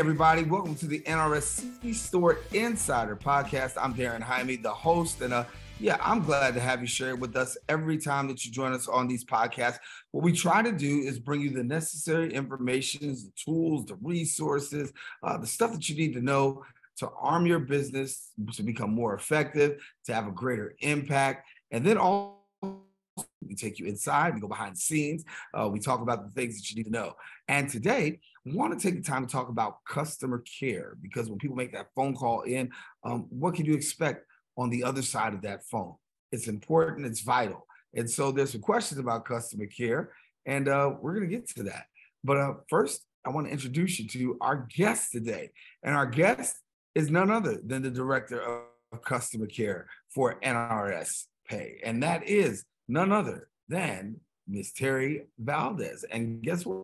everybody. Welcome to the NRS Store Insider Podcast. I'm Darren Jaime, the host. And uh, yeah, I'm glad to have you share it with us every time that you join us on these podcasts. What we try to do is bring you the necessary information, the tools, the resources, uh, the stuff that you need to know to arm your business to become more effective, to have a greater impact. And then all we take you inside, we go behind the scenes, uh, we talk about the things that you need to know. And today, we want to take the time to talk about customer care because when people make that phone call in, um, what can you expect on the other side of that phone? It's important, it's vital. And so there's some questions about customer care, and uh, we're going to get to that. But uh, first, I want to introduce you to our guest today. And our guest is none other than the director of customer care for NRS Pay, and that is none other than Miss Terry Valdez. And guess what?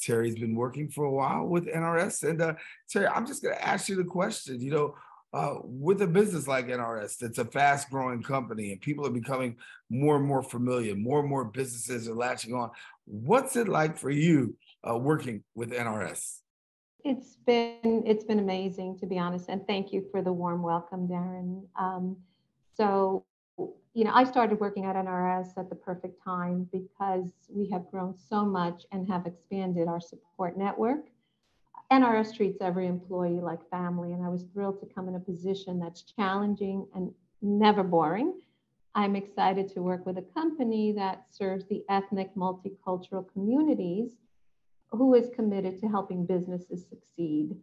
Terry's been working for a while with NRS. And uh, Terry, I'm just going to ask you the question. You know, uh, with a business like NRS, it's a fast growing company and people are becoming more and more familiar, more and more businesses are latching on. What's it like for you uh, working with NRS? It's been it's been amazing to be honest, and thank you for the warm welcome, Darren. Um, so you know, I started working at NRS at the perfect time because we have grown so much and have expanded our support network. NRS treats every employee like family, and I was thrilled to come in a position that's challenging and never boring. I'm excited to work with a company that serves the ethnic multicultural communities who is committed to helping businesses succeed.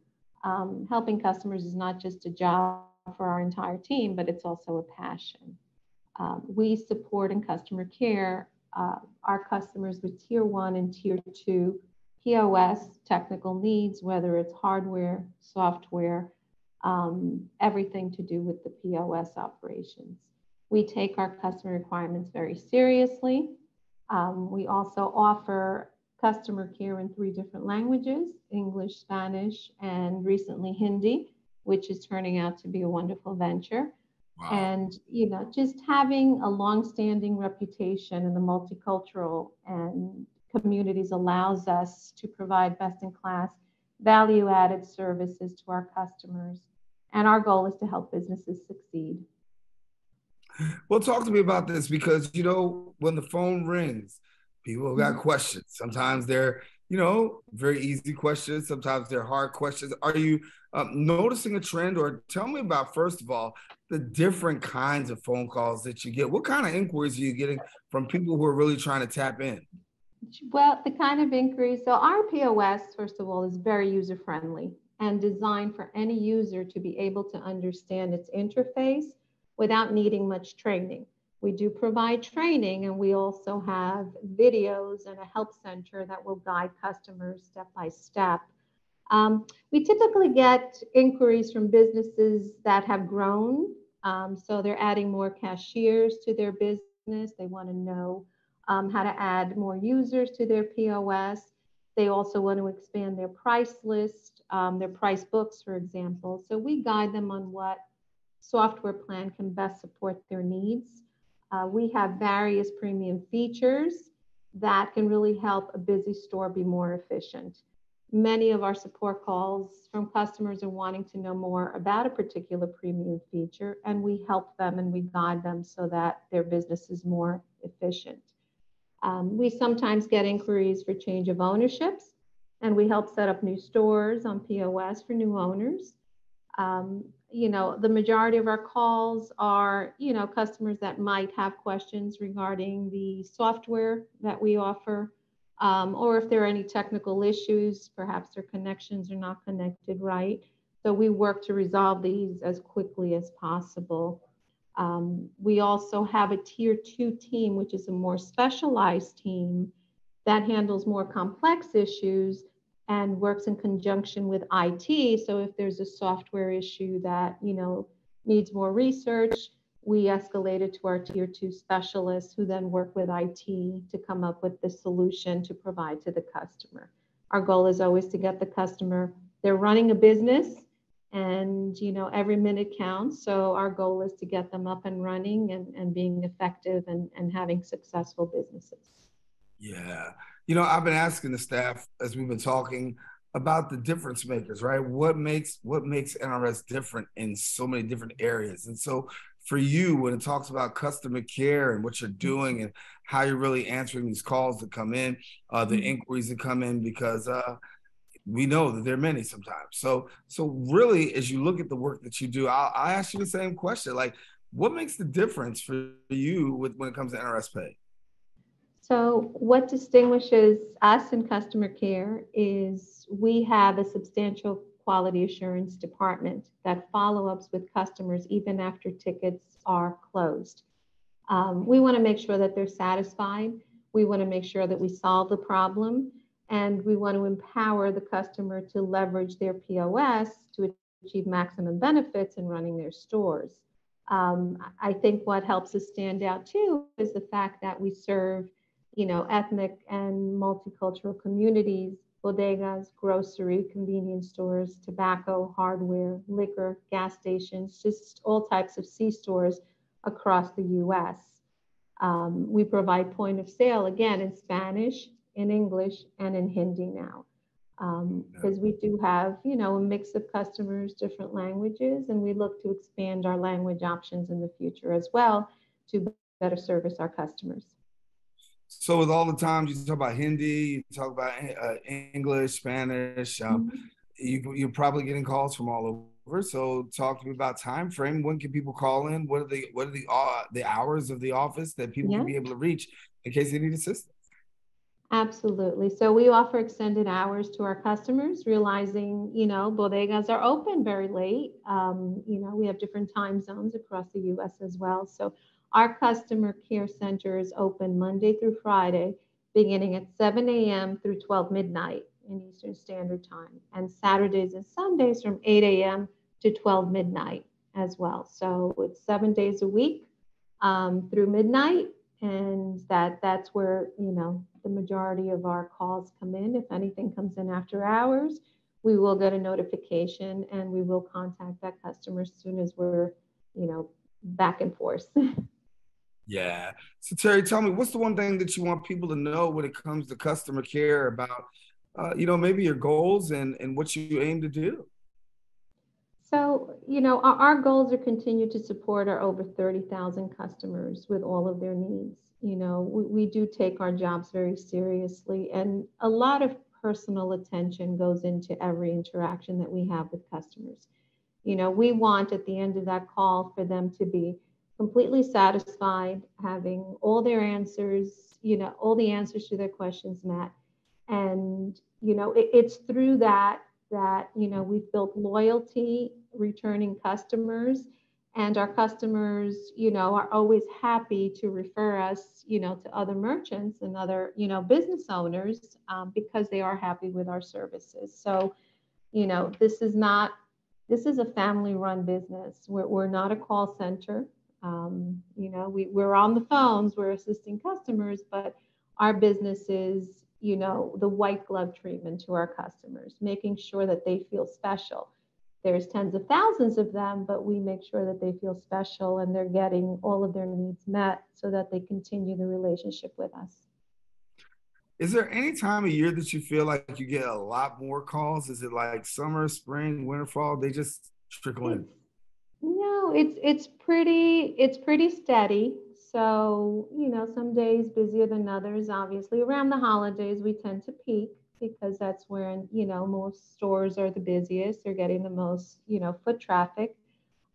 Um, helping customers is not just a job for our entire team, but it's also a passion. Um, we support in customer care uh, our customers with tier one and tier two POS technical needs, whether it's hardware, software, um, everything to do with the POS operations. We take our customer requirements very seriously. Um, we also offer customer care in three different languages English, Spanish, and recently Hindi, which is turning out to be a wonderful venture. Wow. And you know, just having a long-standing reputation in the multicultural and communities allows us to provide best-in-class, value-added services to our customers. And our goal is to help businesses succeed. Well, talk to me about this because you know when the phone rings, people got mm-hmm. questions. Sometimes they're you know very easy questions. Sometimes they're hard questions. Are you um, noticing a trend, or tell me about first of all the different kinds of phone calls that you get. What kind of inquiries are you getting from people who are really trying to tap in? Well, the kind of inquiries. So our POS, first of all, is very user friendly and designed for any user to be able to understand its interface without needing much training. We do provide training and we also have videos and a help center that will guide customers step by step um, we typically get inquiries from businesses that have grown. Um, so they're adding more cashiers to their business. They want to know um, how to add more users to their POS. They also want to expand their price list, um, their price books, for example. So we guide them on what software plan can best support their needs. Uh, we have various premium features that can really help a busy store be more efficient many of our support calls from customers are wanting to know more about a particular premium feature, and we help them and we guide them so that their business is more efficient. Um, we sometimes get inquiries for change of ownerships, and we help set up new stores on POS for new owners. Um, you know, the majority of our calls are, you know, customers that might have questions regarding the software that we offer um, or if there are any technical issues, perhaps their connections are not connected right. So we work to resolve these as quickly as possible. Um, we also have a tier two team, which is a more specialized team that handles more complex issues and works in conjunction with IT. So if there's a software issue that, you know, needs more research, we escalated to our tier two specialists who then work with IT to come up with the solution to provide to the customer. Our goal is always to get the customer, they're running a business and you know every minute counts. So our goal is to get them up and running and, and being effective and, and having successful businesses. Yeah. You know, I've been asking the staff as we've been talking about the difference makers, right? What makes what makes NRS different in so many different areas. And so for you, when it talks about customer care and what you're doing and how you're really answering these calls that come in, uh, the mm-hmm. inquiries that come in, because uh, we know that there are many sometimes. So so really, as you look at the work that you do, I'll, i ask you the same question: like, what makes the difference for you with when it comes to NRS Pay? So, what distinguishes us in customer care is we have a substantial quality assurance department that follow ups with customers even after tickets are closed. Um, we want to make sure that they're satisfied. We want to make sure that we solve the problem, and we want to empower the customer to leverage their POS to achieve maximum benefits in running their stores. Um, I think what helps us stand out too is the fact that we serve you know, ethnic and multicultural communities, bodegas, grocery, convenience stores, tobacco, hardware, liquor, gas stations, just all types of C stores across the US. Um, we provide point of sale again in Spanish, in English, and in Hindi now. Because um, we do have, you know, a mix of customers, different languages, and we look to expand our language options in the future as well to better service our customers. So with all the times you talk about Hindi, you talk about uh, English, Spanish, um, mm-hmm. you, you're probably getting calls from all over. So talk to me about time frame. When can people call in? What are the what are the uh, the hours of the office that people yeah. can be able to reach in case they need assistance? Absolutely. So we offer extended hours to our customers, realizing, you know, bodegas are open very late. Um, you know, we have different time zones across the US as well. So our customer care center is open Monday through Friday, beginning at 7 a.m. through 12 midnight in Eastern Standard Time, and Saturdays and Sundays from 8 a.m. to 12 midnight as well. So it's seven days a week um, through midnight, and that that's where you know the majority of our calls come in. If anything comes in after hours, we will get a notification and we will contact that customer as soon as we're you know back and forth. Yeah. So Terry, tell me, what's the one thing that you want people to know when it comes to customer care about, uh, you know, maybe your goals and and what you aim to do? So, you know, our, our goals are continue to support our over 30,000 customers with all of their needs. You know, we, we do take our jobs very seriously, and a lot of personal attention goes into every interaction that we have with customers. You know, we want at the end of that call for them to be completely satisfied, having all their answers, you know, all the answers to their questions met. And, you know, it, it's through that that, you know, we've built loyalty, returning customers, and our customers, you know, are always happy to refer us, you know, to other merchants and other, you know, business owners um, because they are happy with our services. So, you know, this is not this is a family run business. We're, we're not a call center. Um, you know, we, we're on the phones, we're assisting customers, but our business is, you know, the white glove treatment to our customers, making sure that they feel special. There's tens of thousands of them, but we make sure that they feel special and they're getting all of their needs met so that they continue the relationship with us. Is there any time of year that you feel like you get a lot more calls? Is it like summer, spring, winter, fall? They just trickle in it's it's pretty it's pretty steady. So, you know, some days busier than others. Obviously, around the holidays we tend to peak because that's when, you know, most stores are the busiest. They're getting the most, you know, foot traffic.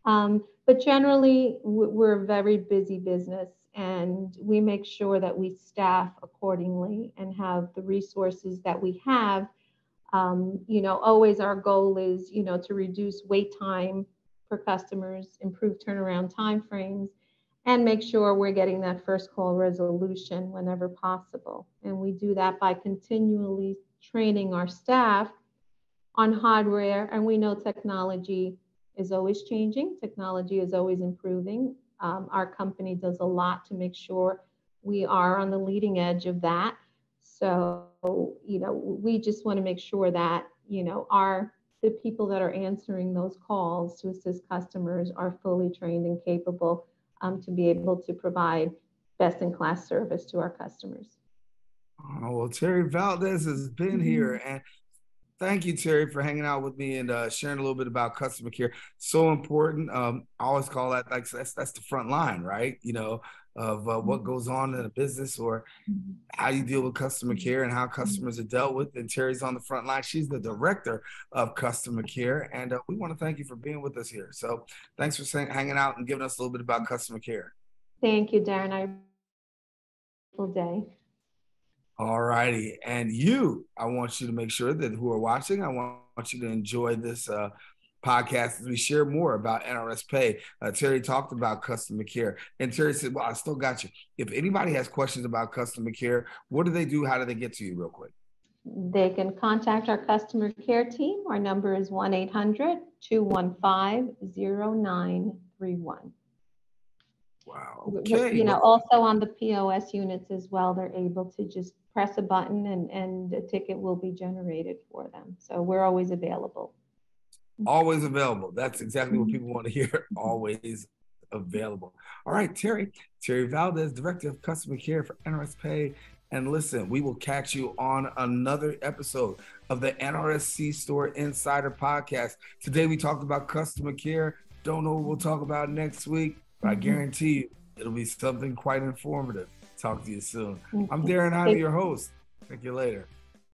Um, but generally, we're a very busy business and we make sure that we staff accordingly and have the resources that we have. Um, you know, always our goal is, you know, to reduce wait time for customers, improve turnaround timeframes, and make sure we're getting that first call resolution whenever possible. And we do that by continually training our staff on hardware. And we know technology is always changing, technology is always improving. Um, our company does a lot to make sure we are on the leading edge of that. So, you know, we just want to make sure that, you know, our the people that are answering those calls to assist customers are fully trained and capable um, to be able to provide best in class service to our customers. Oh, well, Terry Valdez has been mm-hmm. here. And thank you, Terry, for hanging out with me and uh, sharing a little bit about customer care. So important. Um, I always call that like that's that's the front line, right? You know, of uh, what goes on in a business or how you deal with customer care and how customers are dealt with. And Terry's on the front line. She's the director of customer care, and uh, we want to thank you for being with us here. So thanks for saying, hanging out and giving us a little bit about customer care. Thank you, Darren. I day. All righty. And you, I want you to make sure that who are watching, I want you to enjoy this uh, podcast as we share more about NRS Pay. Uh, Terry talked about customer care. And Terry said, Well, I still got you. If anybody has questions about customer care, what do they do? How do they get to you, real quick? They can contact our customer care team. Our number is 1 800 215 0931. Wow. Okay. You know, also on the POS units as well, they're able to just press a button and, and a ticket will be generated for them. So we're always available. Always available. That's exactly what people want to hear. always available. All right, Terry. Terry Valdez, Director of Customer Care for NRS Pay. And listen, we will catch you on another episode of the NRS C-Store Insider Podcast. Today we talked about customer care. Don't know what we'll talk about next week, but I mm-hmm. guarantee you it'll be something quite informative. Talk to you soon. I'm Darren I'm your host. Thank you later.